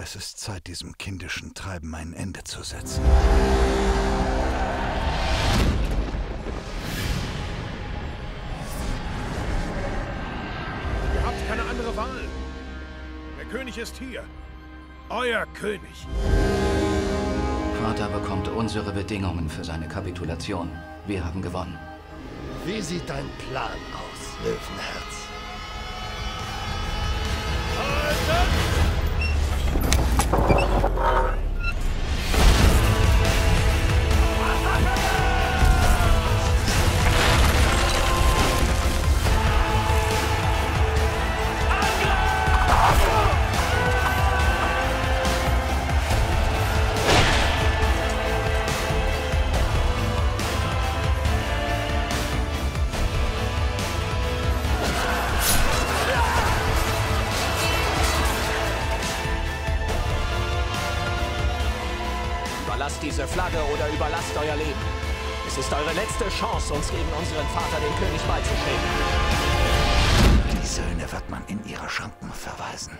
Es ist Zeit, diesem kindischen Treiben ein Ende zu setzen. Ihr habt keine andere Wahl. Der König ist hier. Euer König. Vater bekommt unsere Bedingungen für seine Kapitulation. Wir haben gewonnen. Wie sieht dein Plan aus, Löwenherz? Überlasst diese Flagge oder überlasst euer Leben. Es ist eure letzte Chance, uns gegen unseren Vater, den König, beizustehen. Die Söhne wird man in ihre Schranken verweisen.